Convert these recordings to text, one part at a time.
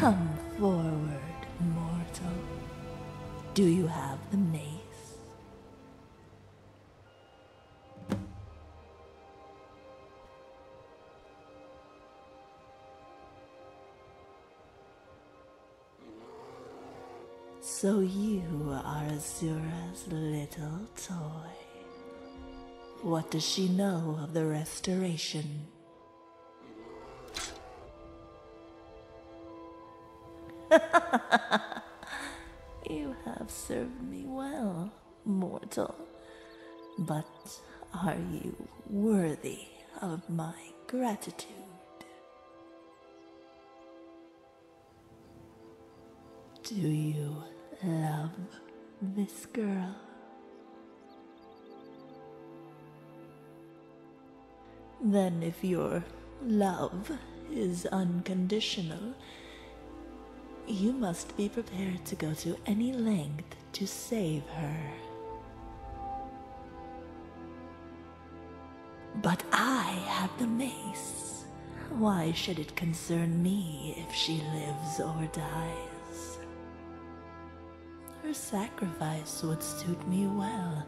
Come forward, mortal. Do you have the mace? So you are Azura's little toy. What does she know of the restoration? you have served me well, mortal. But are you worthy of my gratitude? Do you love this girl? Then, if your love is unconditional, you must be prepared to go to any length to save her. But I have the mace. Why should it concern me if she lives or dies? Her sacrifice would suit me well,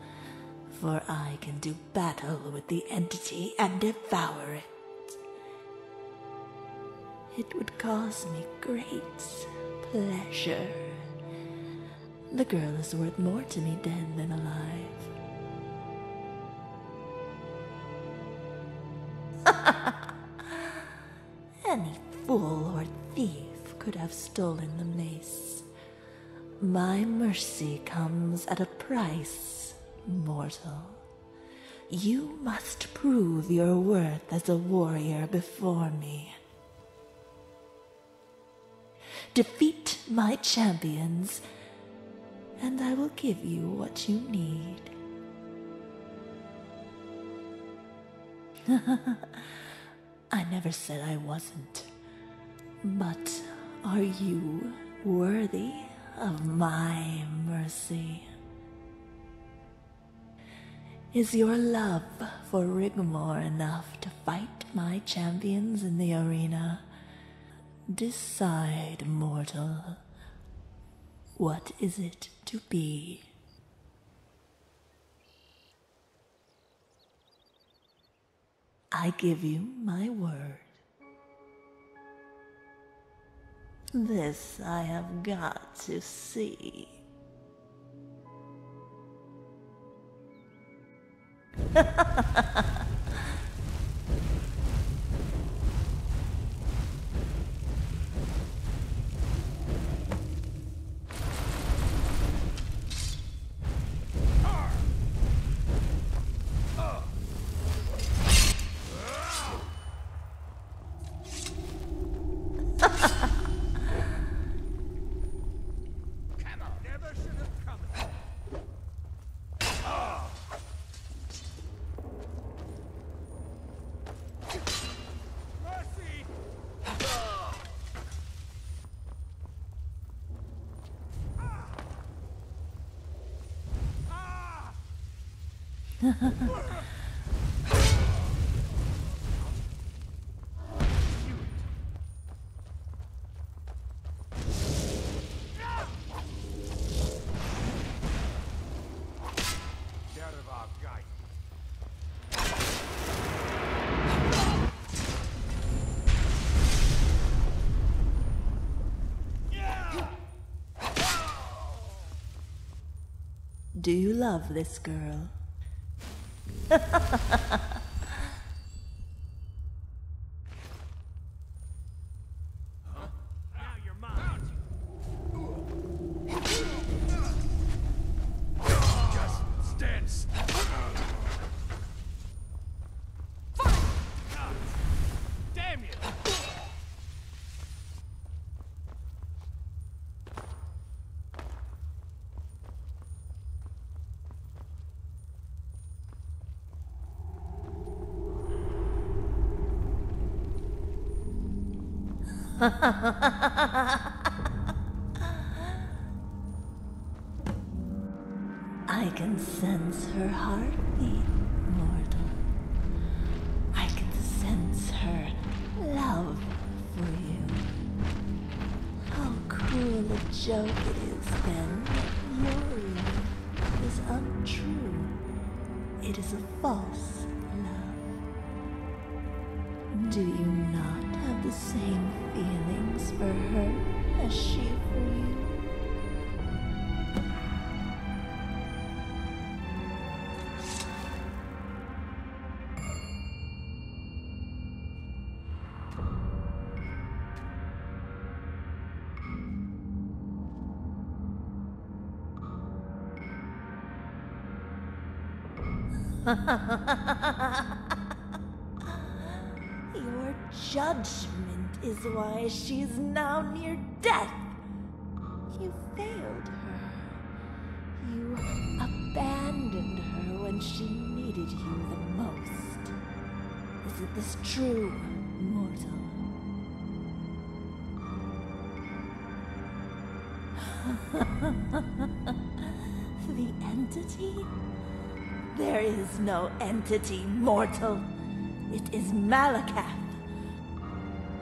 for I can do battle with the entity and devour it. It would cause me great pleasure. The girl is worth more to me dead than alive. Any fool or thief could have stolen the mace. My mercy comes at a price, mortal. You must prove your worth as a warrior before me. Defeat my champions, and I will give you what you need. I never said I wasn't. But are you worthy of my mercy? Is your love for Rigmor enough to fight my champions in the arena? Decide, mortal. What is it to be? I give you my word. This I have got to see. Never should have come. Mercy! Get out of our guy. Do you love this girl? Just stand still. Damn you! I can sense her heartbeat, mortal. I can sense her love for you. How cruel a joke it is, then, that your love is untrue. It is a false love. Do you not the same feelings for her as she for you? Your is why she's now near death. You failed her. You abandoned her when she needed you the most. Isn't this true, mortal? the entity? There is no entity, mortal. It is Malacath.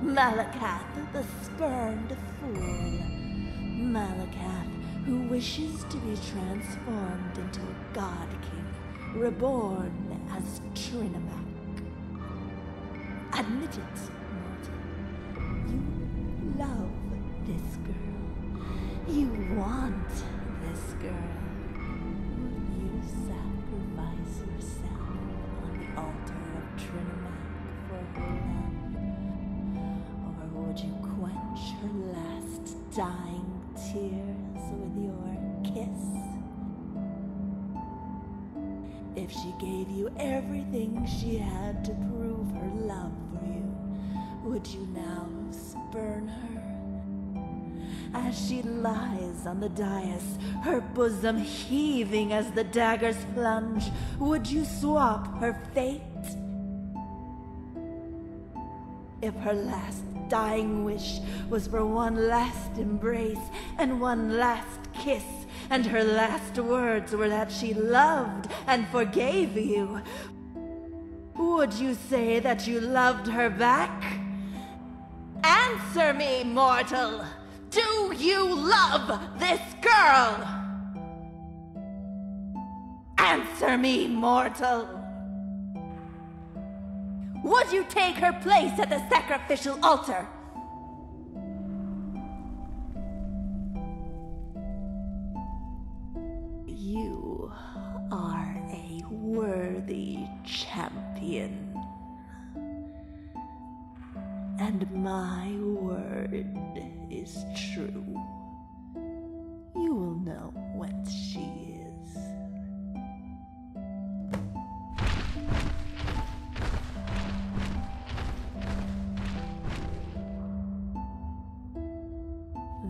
Malacath, the spurned fool. Malacath, who wishes to be transformed into a god king, reborn as Trinimac. Admit it, mortal. You love this girl. You want this girl. You sacrifice yourself on the altar of Trinimac for her love? Dying tears with your kiss? If she gave you everything she had to prove her love for you, would you now spurn her? As she lies on the dais, her bosom heaving as the daggers plunge, would you swap her fate? If her last dying wish was for one last embrace and one last kiss, and her last words were that she loved and forgave you, would you say that you loved her back? Answer me, mortal! Do you love this girl? Answer me, mortal! Would you take her place at the sacrificial altar?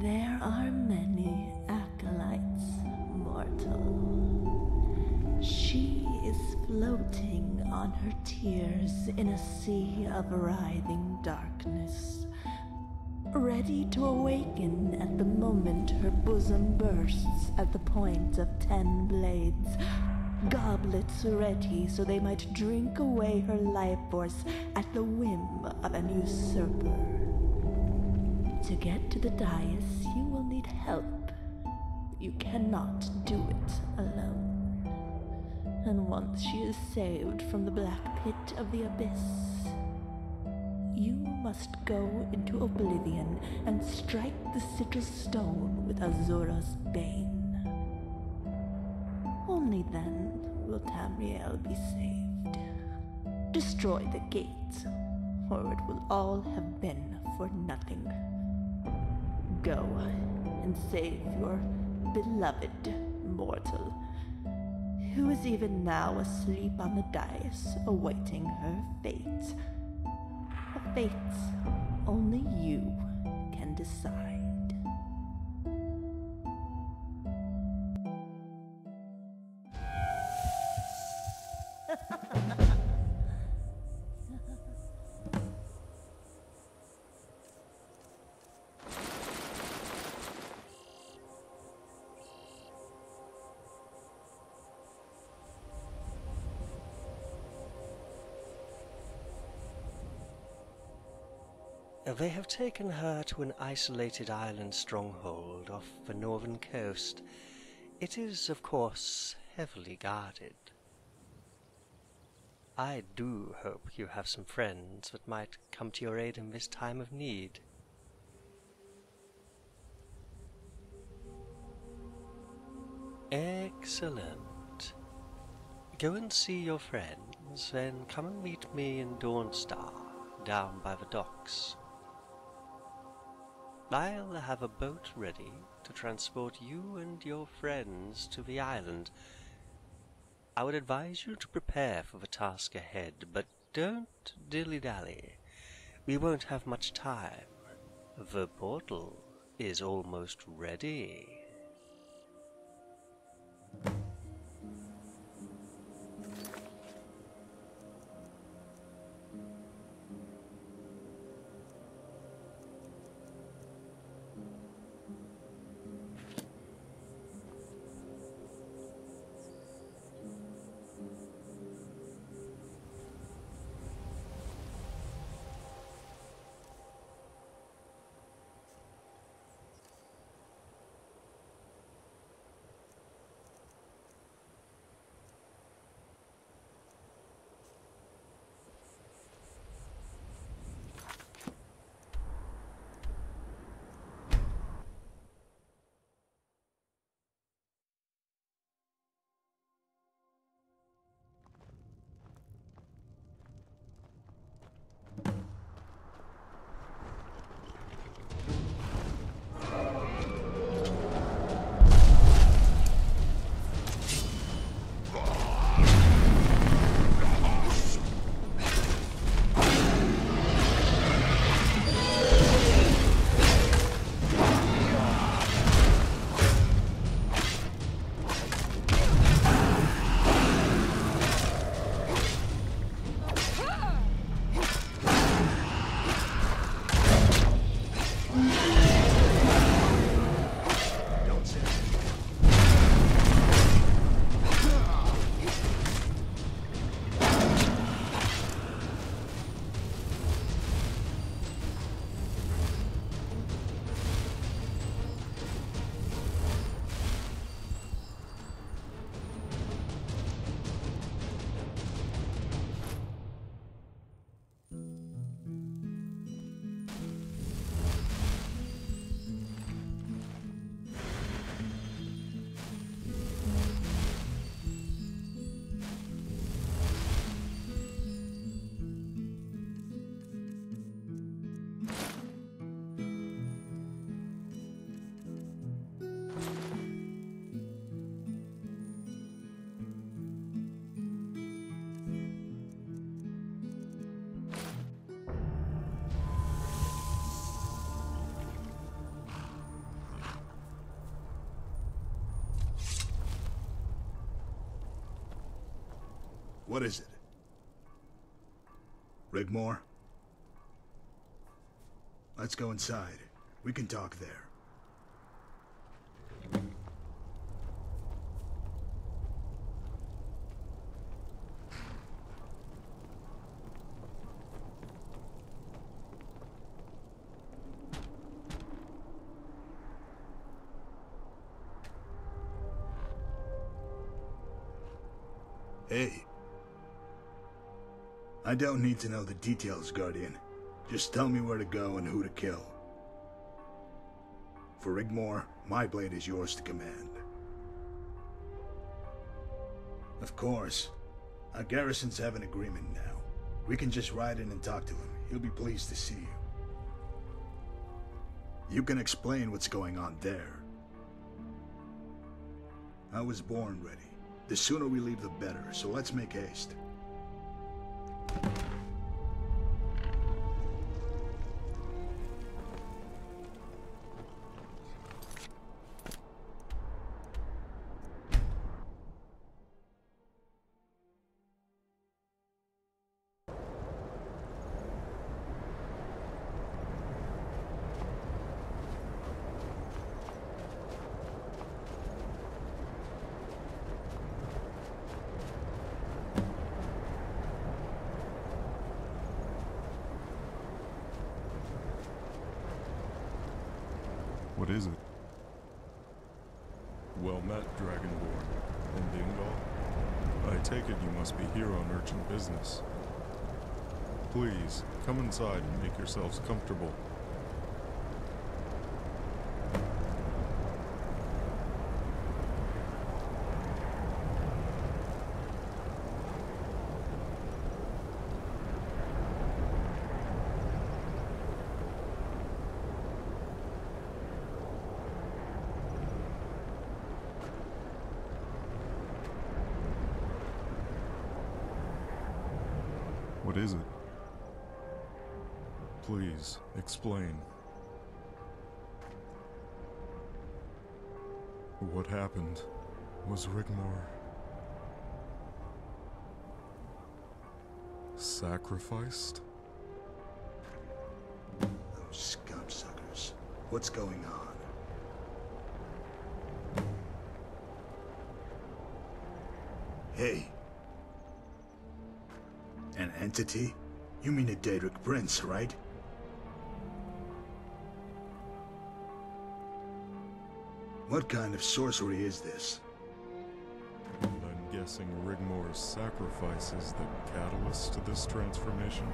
There are many acolytes, mortal. She is floating on her tears in a sea of writhing darkness, ready to awaken at the moment her bosom bursts at the point of ten blades. Goblets ready so they might drink away her life force at the whim of an usurper. To get to the dais, you will need help. You cannot do it alone. And once she is saved from the black pit of the abyss, you must go into oblivion and strike the sigil stone with Azura's bane. Only then will Tamriel be saved. Destroy the gate, or it will all have been for nothing. Go and save your beloved mortal, who is even now asleep on the dais awaiting her fate. A fate only you They have taken her to an isolated island stronghold off the northern coast. It is, of course, heavily guarded. I do hope you have some friends that might come to your aid in this time of need. Excellent. Go and see your friends, then come and meet me in Dawnstar, down by the docks. I'll have a boat ready to transport you and your friends to the island. I would advise you to prepare for the task ahead, but don't dilly-dally. We won't have much time. The portal is almost ready. What is it? Rigmor? Let's go inside. We can talk there. I don't need to know the details, Guardian. Just tell me where to go and who to kill. For Rigmor, my blade is yours to command. Of course. Our garrisons have an agreement now. We can just ride in and talk to him. He'll be pleased to see you. You can explain what's going on there. I was born ready. The sooner we leave, the better, so let's make haste. What is it? Well met, Dragonborn. And Ingol? I take it you must be here on urgent business. Please, come inside and make yourselves comfortable. What is it? Please, explain. What happened? Was Rigmor sacrificed? Those scumsuckers. What's going on? Hey. An entity? You mean a Daedric prince, right? What kind of sorcery is this? I'm guessing Rigmor's sacrifice is the catalyst to this transformation?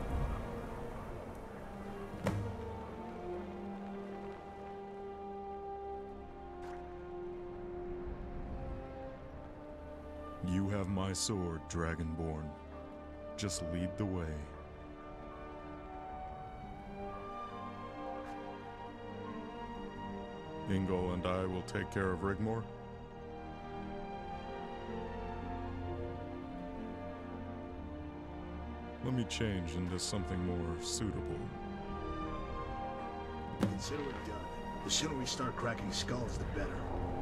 You have my sword, Dragonborn. Just lead the way. Ingol and I will take care of Rigmor. Let me change into something more suitable. Consider it done. The sooner we start cracking skulls, the better.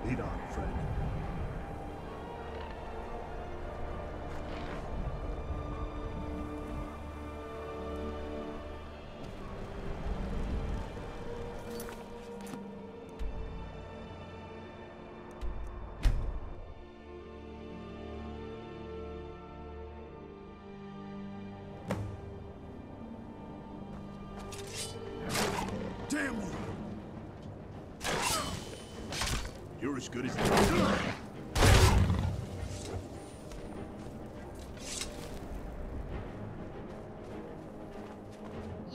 Lead on, friend.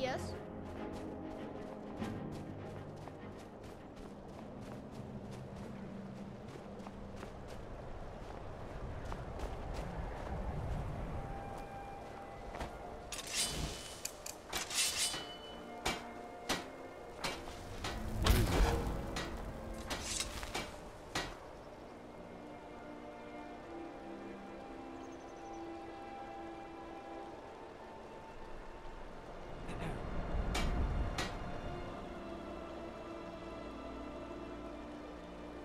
Adiós.